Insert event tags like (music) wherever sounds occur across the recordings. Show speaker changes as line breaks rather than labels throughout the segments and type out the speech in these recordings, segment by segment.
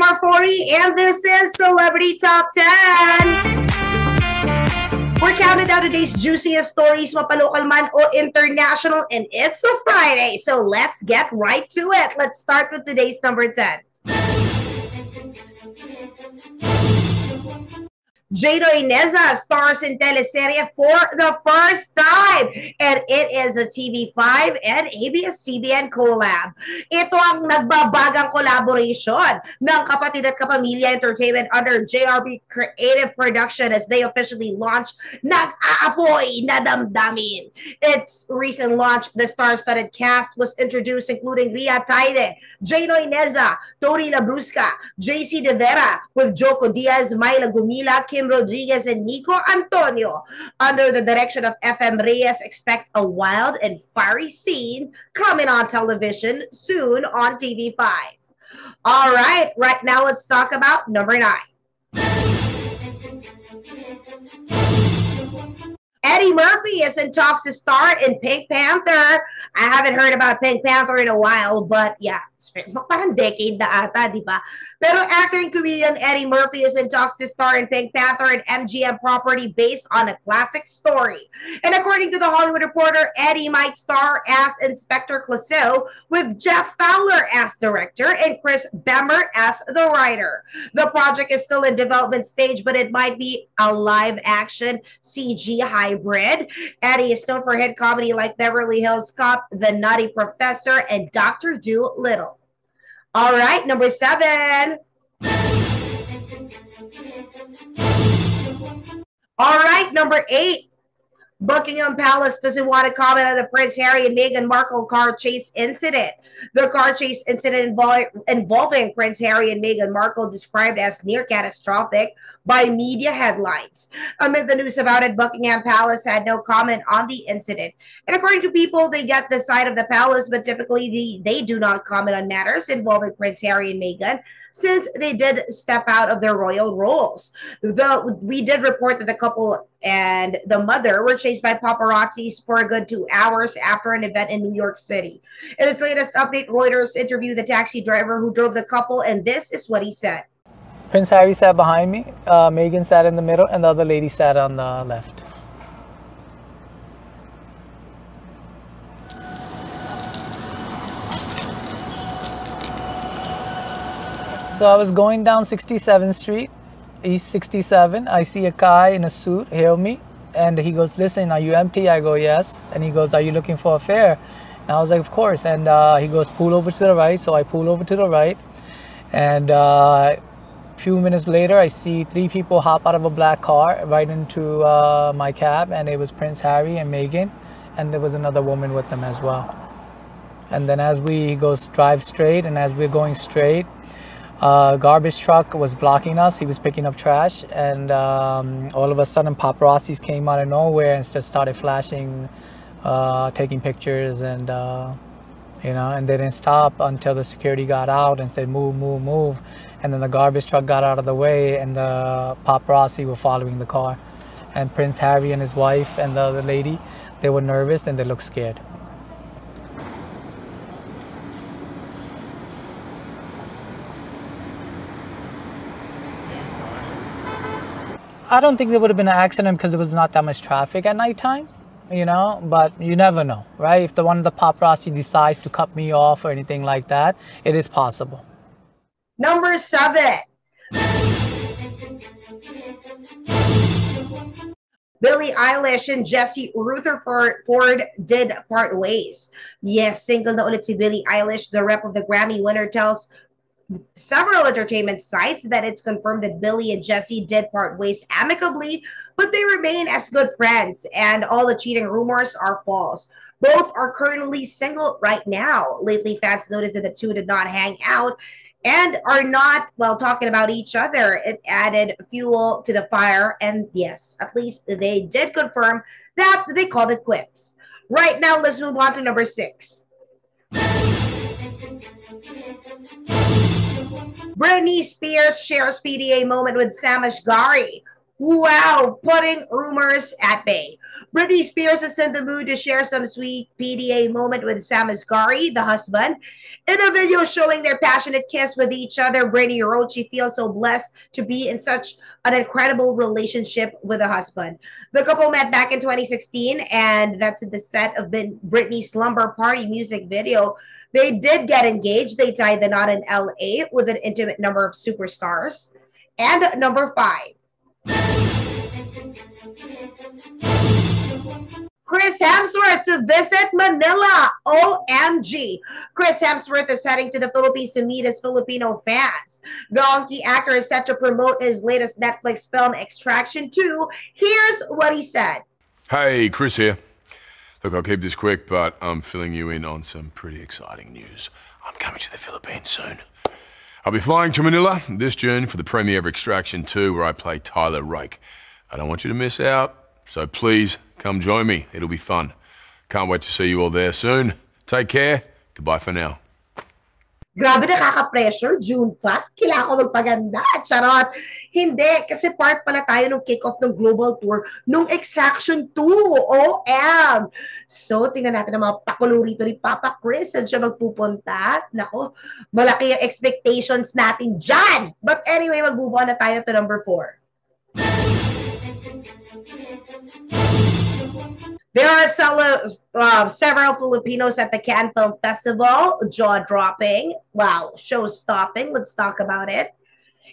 Story, and this is Celebrity Top 10. We're counting down today's juiciest stories, mapalocal man o international, and it's a Friday, so let's get right to it. Let's start with today's number 10. Jane Oineza stars in teleserye for the first time and it is a TV5 and ABS-CBN collab. Ito ang nagbabagang collaboration ng kapatid at kapamilya entertainment under JRB Creative Production as they officially launch Nag-aapoy na damdamin. Its recent launch, the star-studded cast was introduced including Ria Atayde, Jane Oineza, Tony Labrusca, JC De Vera with Joko Diaz, Myla Gumila, Kim Rodriguez and Nico Antonio. Under the direction of FM Reyes, expect a wild and fiery scene coming on television soon on TV5. All right, right now let's talk about number nine. Eddie Murphy is in talks to star in Pink Panther. I haven't heard about Pink Panther in a while, but yeah, parang decade na ata, di ba? Pero actor and comedian Eddie Murphy is in talks to star in Pink Panther, an MGM property based on a classic story. And according to the Hollywood Reporter, Eddie might star as Inspector Clouseau with Jeff Fowler as director and Chris Bremner as the writer. The project is still in development stage, but it might be a live action CG hybrid. Eddie is known for hit comedy like Beverly Hills Cop, The Nutty Professor, and Dr. Dolittle. All right, number seven. All right, number eight. Buckingham Palace doesn't want to comment on the Prince Harry and Meghan Markle car chase incident. The car chase incident involving, involving Prince Harry and Meghan Markle described as near catastrophic by media headlines. Amid the news about it, Buckingham Palace had no comment on the incident. And according to people, they get the side of the palace, but typically the, they do not comment on matters involving Prince Harry and Meghan since they did step out of their royal roles. Though we did report that the couple and the mother were chased by paparazzis for a good two hours after an event in New York City. In his latest update, Reuters interviewed the taxi driver who drove the couple, and this is what he said.
Prince Harry sat behind me, uh, Meghan sat in the middle, and the other lady sat on the left. So I was going down 67th Street East 67. I see a guy in a suit hail me and he goes, listen, are you empty? I go, yes. And he goes, are you looking for a fare? And I was like, of course. And uh, he goes, pull over to the right. So I pull over to the right. And uh, a few minutes later, I see three people hop out of a black car right into uh, my cab. And it was Prince Harry and Meghan. And there was another woman with them as well. And then as we go drive straight and as we're going straight, uh, garbage truck was blocking us. He was picking up trash, and um, all of a sudden, paparazzis came out of nowhere and just started flashing, uh, taking pictures, and uh, you know, and they didn't stop until the security got out and said, "Move, move, move," and then the garbage truck got out of the way, and the paparazzi were following the car, and Prince Harry and his wife and the other lady, they were nervous and they looked scared. I don't think there would have been an accident because there was not that much traffic at nighttime, you know, but you never know, right? If the one of the paparazzi decides to cut me off or anything like that, it is possible.
Number seven. Billie Eilish and Jesse Rutherford did part ways. Yes, single na ulit si Billie Eilish, the rep of the Grammy winner, tells several entertainment sites that it's confirmed that Billie and Jesse did part ways amicably, but they remain as good friends, and all the cheating rumors are false. Both are currently single right now. Lately, fans noticed that the two did not hang out and are not, well, talking about each other. It added fuel to the fire, and yes, at least they did confirm that they called it quits. Right now, let's move on to number six. Britney Spears shares PDA moment with Sam Asghari. Wow, putting rumors at bay. Britney Spears is in the mood to share some sweet PDA moment with Sam Asghari, the husband. In a video showing their passionate kiss with each other, Britney wrote she feels so blessed to be in such an incredible relationship with a husband. The couple met back in 2016, and that's the set of Britney's Slumber Party music video. They did get engaged. They tied the knot in LA with an intimate number of superstars. And number five, Chris Hemsworth to visit Manila. OMG. Chris Hemsworth is heading to the Philippines to meet his Filipino fans. The Donkey actor is set to promote his latest Netflix film, Extraction 2. Here's what he said.
Hey, Chris here. Look, I'll keep this quick, but I'm filling you in on some pretty exciting news. I'm coming to the Philippines soon. I'll be flying to Manila this June for the premiere of Extraction 2, where I play Tyler Rake. I don't want you to miss out, so please come join me. It'll be fun. Can't wait to see you all there soon. Take care. Goodbye for now.
Grabe nakaka-pressure, June fat. Kailangan ko magpaganda. Charot. Hindi, kasi part pala tayo ng kick-off ng global tour nung Extraction 2. OM! So, tingnan natin ang mga pakulo rito ni Papa Chris. Saan siya magpupunta? Nako, malaki yung expectations natin dyan. But anyway, mag-move on na tayo to number 4. There are several, uh, several Filipinos at the Cannes Film Festival. Jaw-dropping. Wow, show-stopping. Let's talk about it.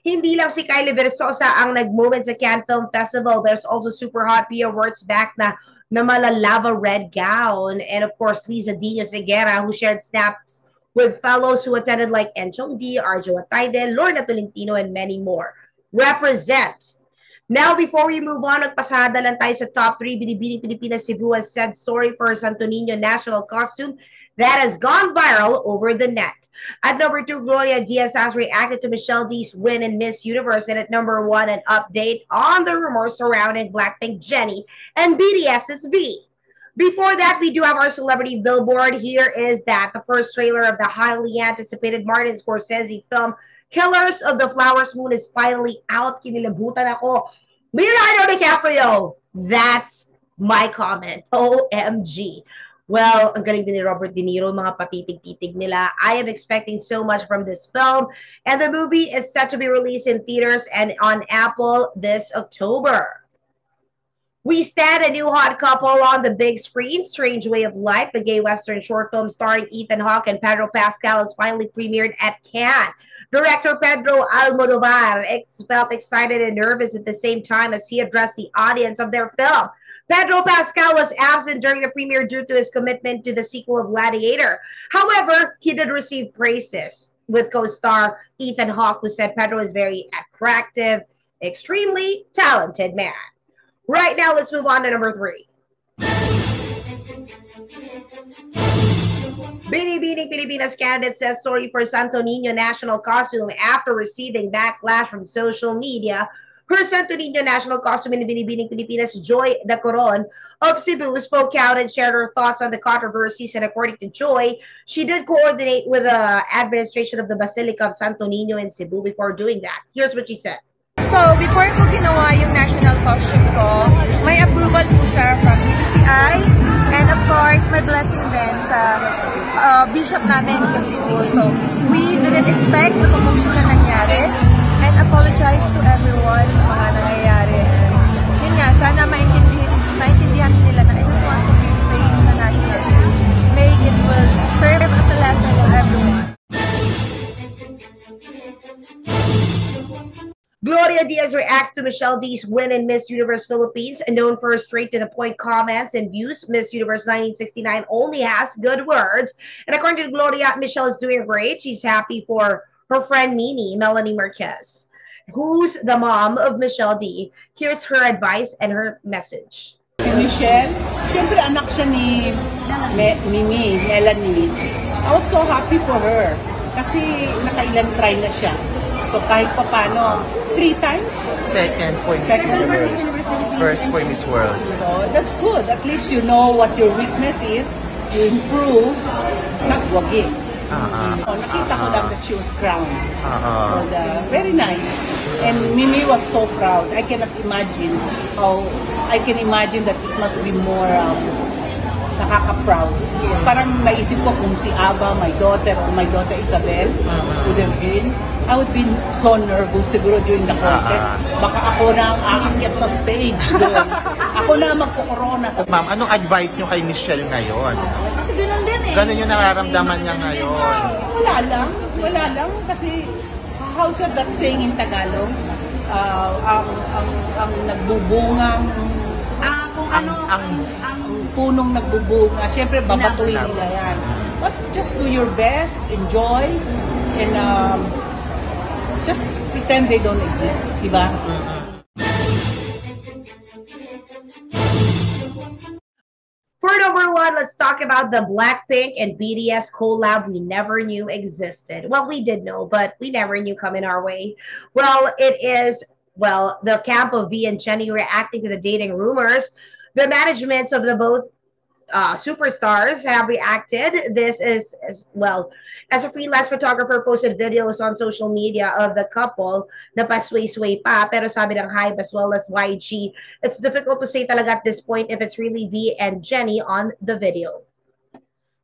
Hindi lang si Kylie Verzosa ang nag-moment sa Cannes Film Festival. There's also super hot Pia back na, na malalava red gown. And of course, Liza Diño Seguerra who shared snaps with fellows who attended like Enchong Dee, Arjo Atayde, Lorna Tolentino, and many more. Represent Now, before we move on, nagpasada lang tayo sa top 3. Binibining Pilipinas Cebu has said sorry for Santo Niño national costume that has gone viral over the net. At number two, Gloria Diaz has reacted to Michelle Dee's win in Miss Universe. And at number one, an update on the rumors surrounding Blackpink Jennie and BTS's V. Before that, we do have our celebrity billboard. Here is that the first trailer of the highly anticipated Martin Scorsese film Killers of the Flowers Moon is finally out. Kinilabutan ako. Leonardo DiCaprio. That's my comment. OMG. Well, ang galing din ni Robert De Niro, mga patitig-titig nila. I am expecting so much from this film. And the movie is set to be released in theaters and on Apple this October. We stand a new hot couple on the big screen. Strange Way of Life, the gay western short film starring Ethan Hawke and Pedro Pascal, is finally premiered at Cannes. Director Pedro Almodovar felt excited and nervous at the same time as he addressed the audience of their film. Pedro Pascal was absent during the premiere due to his commitment to the sequel of Gladiator. However, he did receive praises with co-star Ethan Hawke, who said Pedro is very attractive, extremely talented man. Right now, let's move on to number three. Binibining Pilipinas candidate says sorry for Santo Niño national costume after receiving backlash from social media. Her Santo Niño national costume in Binibining Pilipinas, Joy De Coron of Cebu, spoke out and shared her thoughts on the controversies. And according to Joy, she did coordinate with the administration of the Basilica of Santo Niño in Cebu before doing that. Here's what she said.
So, before ko ginawa yung national costume ko, may approval po siya from BPCI and of course, may blessing din sa uh, bishop namin sa Cebu. So, we didn't expect na promotion na nangyari and apologize to everyone sa mga nangyayari. Yun nga, sana maintindihan
Diaz reacts to Michelle Dee's win in Miss Universe Philippines. Known for her straight to the point comments and views, Miss Universe 1969 only has good words. And according to Gloria, Michelle is doing great. She's happy for her friend Nini, Melanie Marquez, who's the mom of Michelle Dee. Here's her advice and her message.
Michelle, siyempre anak siya ni Mimi, Melanie. I was so happy for her kasi nakailan try na siya. So kahit pa paano, three times?
Second for Miss
Second
Universe. First for Miss World.
So that's good. At least you know what your weakness is. You improve, not wagi.
Uh-huh.
Oh, nakita ko
Uh-huh.
lang that she was crowned.
Uh-huh.
And, uh, very nice. And Mimi was so proud. I cannot imagine how, I can imagine that it must be more um, nakaka-proud. So parang naisip ko kung si Ava, my daughter, or my daughter Isabel would have been, I would be so nervous siguro during the contest. Baka ako na ang aakyat sa stage doon. (laughs) ako na ang magkukorona sa
Ma'am, anong advice nyo kay Michelle ngayon?
Kasi ganun din eh.
Ganun yung nararamdaman niya ngayon.
Wala lang. Wala lang. Kasi, how's that saying in Tagalog? Uh, ang, ang, ang nagbubungang
Ah, kung
Ang,
ano,
ang,
ang
punong nagbubunga, syempre babatuin nila yan. But just do your best, enjoy, and um, just pretend they don't exist, di ba?
For number one, let's talk about the Blackpink and BTS collab we never knew existed. Well, we did know, but we never knew coming our way. Well, it is, well, the camp of V and Jennie reacting to the dating rumors. The management of the both uh, superstars have reacted. This is, is, well, as a freelance photographer, posted videos on social media of the couple na pasway-sway pa. Pero sabi ng HYBE as well as YG, it's difficult to say talaga at this point if it's really V and Jennie on the video.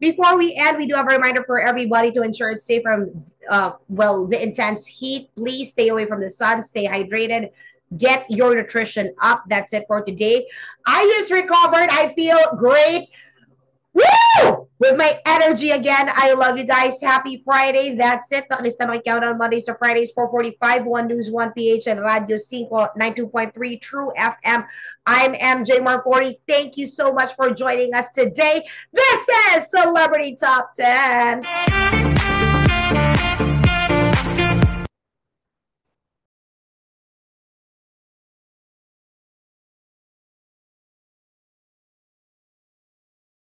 Before we end, we do have a reminder for everybody to ensure it's safe from, uh, well, the intense heat. Please stay away from the sun, stay hydrated, get your nutrition up. That's it for today. I just recovered. I feel great. Woo! With my energy again. I love you guys. Happy Friday. That's it. Nakalista countdown Mondays to Fridays, 445, 1 News, 1 PH, and Radio 5, 92.3 True FM. I'm MJ Marfori. Thank you so much for joining us today. This is Celebrity Top 10.